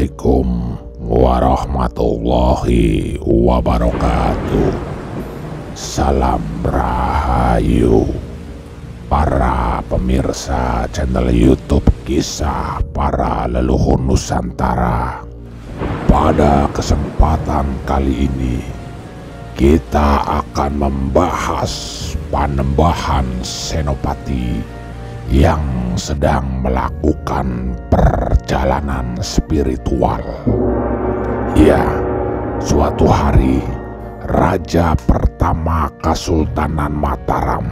Assalamualaikum warahmatullahi wabarakatuh. Salam Rahayu para pemirsa channel YouTube Kisah Para Leluhur Nusantara. Pada kesempatan kali ini kita akan membahas Panembahan Senopati yang sedang melakukan perjalanan spiritual. Ya, suatu hari Raja pertama Kesultanan Mataram,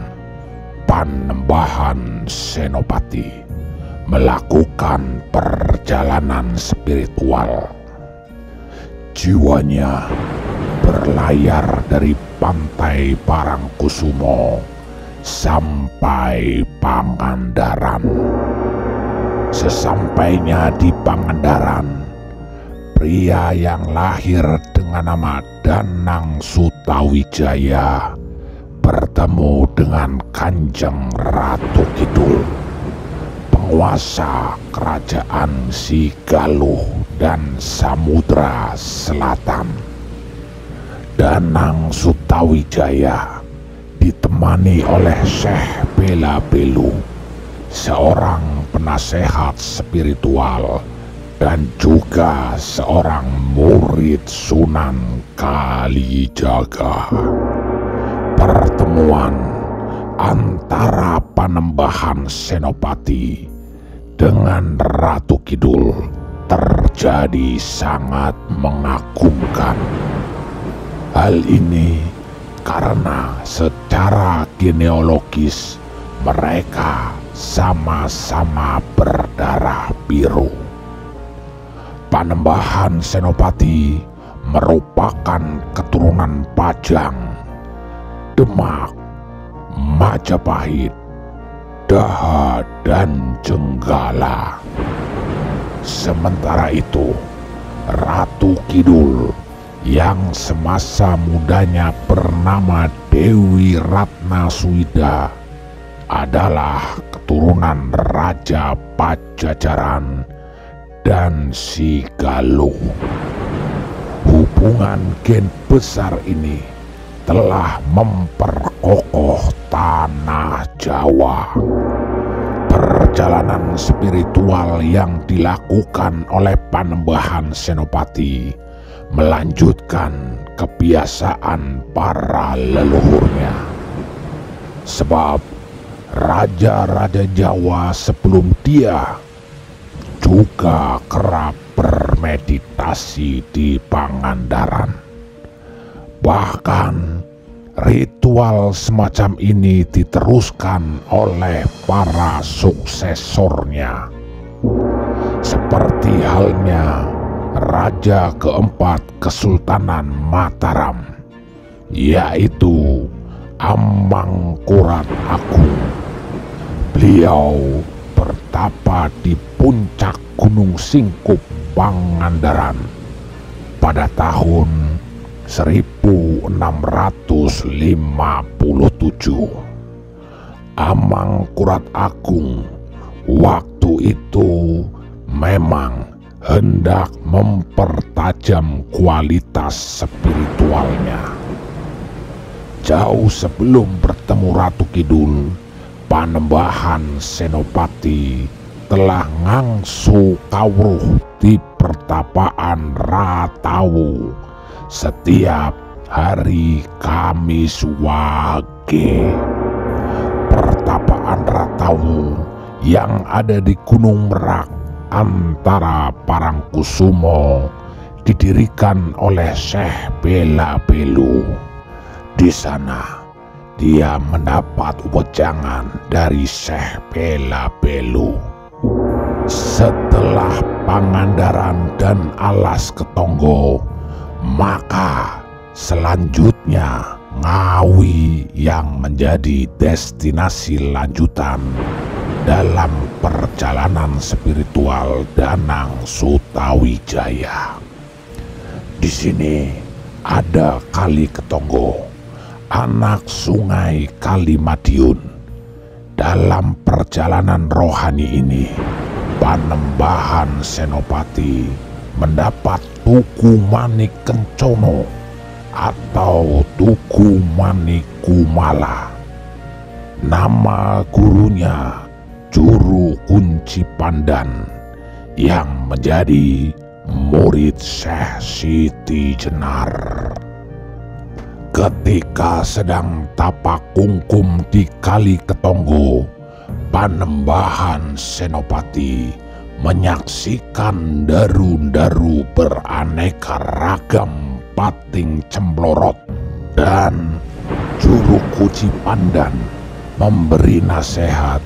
Panembahan Senopati, melakukan perjalanan spiritual. Jiwanya berlayar dari pantai Parangkusumo sampai Pangandaran. Sesampainya di Pangandaran, pria yang lahir dengan nama Danang Sutawijaya bertemu dengan Kanjeng Ratu Kidul, penguasa kerajaan Sigaluh dan Samudra Selatan. Danang Sutawijaya ditemani oleh Syekh Bela Belu, seorang penasehat spiritual dan juga seorang murid Sunan Kalijaga. Pertemuan antara Panembahan Senopati dengan Ratu Kidul terjadi sangat mengagumkan. Hal ini karena secara genealogis mereka sama-sama berdarah biru. Panembahan Senopati merupakan keturunan Pajang, Demak, Majapahit, Daha, dan Jenggala. Sementara itu, Ratu Kidul yang semasa mudanya bernama Dewi Ratna Suida adalah keturunan Raja Pajajaran dan si Galuh. Hubungan gen besar ini telah memperkokoh tanah Jawa. Perjalanan spiritual yang dilakukan oleh Panembahan Senopati melanjutkan kebiasaan para leluhurnya. Sebab raja-raja Jawa sebelum dia juga kerap bermeditasi di Pangandaran. Bahkan ritual semacam ini diteruskan oleh para suksesornya. Seperti halnya Raja keempat Kesultanan Mataram, yaitu Amangkurat Agung. Beliau bertapa di puncak Gunung Singkup Pangandaran pada tahun 1657. Amangkurat Agung waktu itu memang hendak mempertajam kualitas spiritualnya. Jauh sebelum bertemu Ratu Kidul, Panembahan Senopati telah ngangsu kawruh di pertapaan Ratawu setiap hari Kamis Wage. Pertapaan Ratawu yang ada di Gunung Merak antara Parangkusumo didirikan oleh Syekh Bela Belu. Di sana dia mendapat wejangan dari Syekh Bela Belu. Setelah Pangandaran dan Alas Ketonggo, maka selanjutnya Ngawi yang menjadi destinasi lanjutan dalam perjalanan spiritual Danang Sutawijaya. Di sini ada Kali Ketonggo, anak sungai Kali Madiun. Dalam perjalanan rohani ini, Panembahan Senopati mendapat Tuku Manik Kencono atau Tuku Manik Kumala. Nama gurunya Juru Kunci Pandan yang menjadi murid Syekh Siti Jenar. Ketika sedang tapak kungkum di Kali Ketonggo, Panembahan Senopati menyaksikan daru-daru beraneka ragam pating cemblorot dan juru kuci pandan memberi nasihat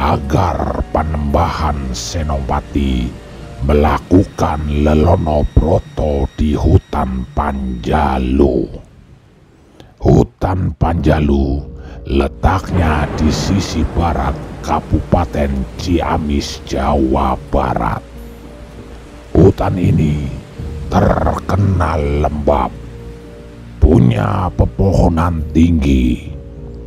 agar Panembahan Senopati melakukan lelono broto di hutan Panjalu. Hutan Panjalu letaknya di sisi barat Kabupaten Ciamis, Jawa Barat. Hutan ini terkenal lembab, punya pepohonan tinggi,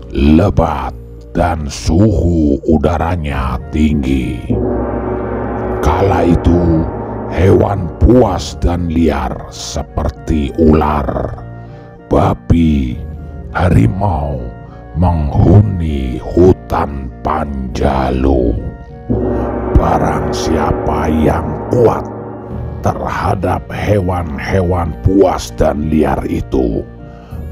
lebat, dan suhu udaranya tinggi. Kala itu, hewan buas dan liar seperti ular, babi, harimau menghuni hutan Panjalu. Barang siapa yang kuat terhadap hewan-hewan buas dan liar itu,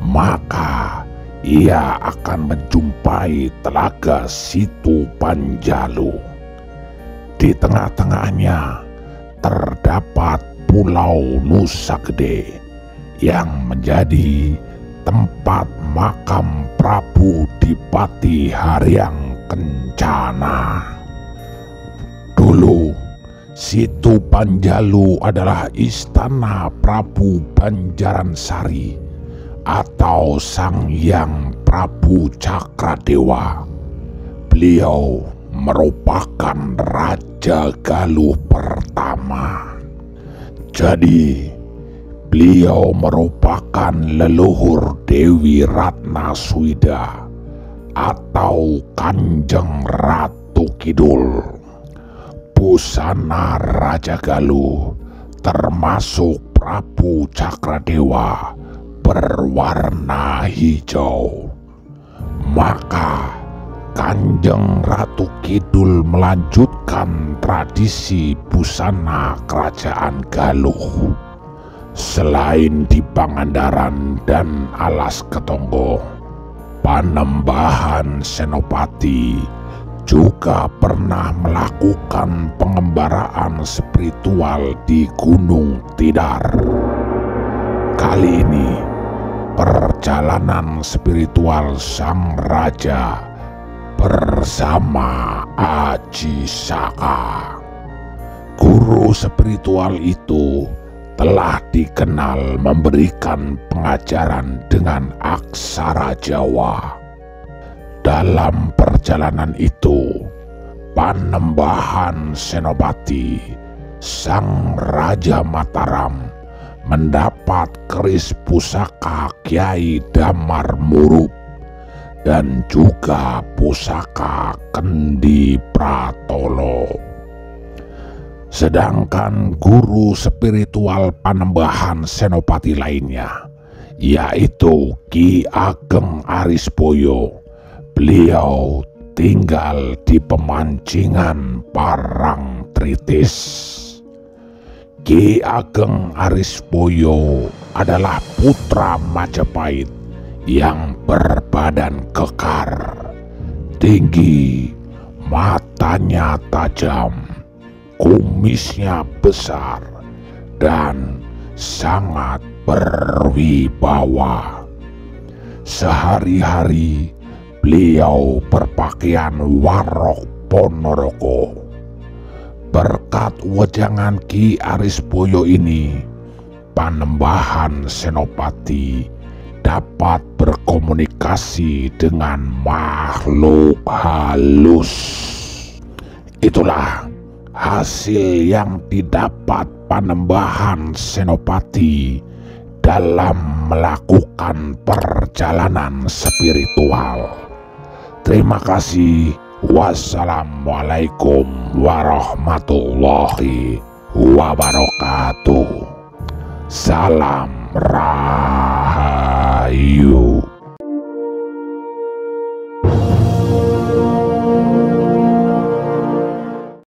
maka ia akan menjumpai telaga situ Panjalu. Di tengah-tengahnya terdapat Pulau Nusa Gede yang menjadi tempat makam Prabu Dipati Haryang Kencana. Dulu, situ Panjalu adalah istana Prabu Banjaran Sari atau Sang Yang Prabu Cakradewa. Beliau merupakan Raja Galuh pertama. Jadi, beliau merupakan leluhur Dewi Ratna Swida atau Kanjeng Ratu Kidul. Busana Raja Galuh termasuk Prabu Cakradewa berwarna hijau. Maka Kanjeng Ratu Kidul melanjutkan tradisi busana kerajaan Galuh. Selain di Pangandaran dan Alas Ketonggo, Panembahan Senopati juga pernah melakukan pengembaraan spiritual di Gunung Tidar. Kali ini, perjalanan spiritual sang raja bersama Aji Saka. Guru spiritual itu telah dikenal memberikan pengajaran dengan aksara Jawa. Dalam perjalanan itu, Panembahan Senopati, Sang Raja Mataram, mendapat keris pusaka Kiai Damar Murup dan juga pusaka Kendi Pratolo. Sedangkan guru spiritual Panembahan Senopati lainnya, yaitu Ki Ageng Arisboyo, beliau tinggal di pemancingan Parang Tritis. Ki Ageng Arisboyo adalah putra Majapahit yang berbadan kekar, tinggi, matanya tajam, kumisnya besar, dan sangat berwibawa. Sehari-hari beliau berpakaian warok Ponorogo. Berkat wejangan Ki Arisboyo ini, Panembahan Senopati dapat berkomunikasi dengan makhluk halus. Itulah hasil yang didapat Panembahan Senopati dalam melakukan perjalanan spiritual. Terima kasih. Wassalamualaikum warahmatullahi wabarakatuh. Salam Rahayu.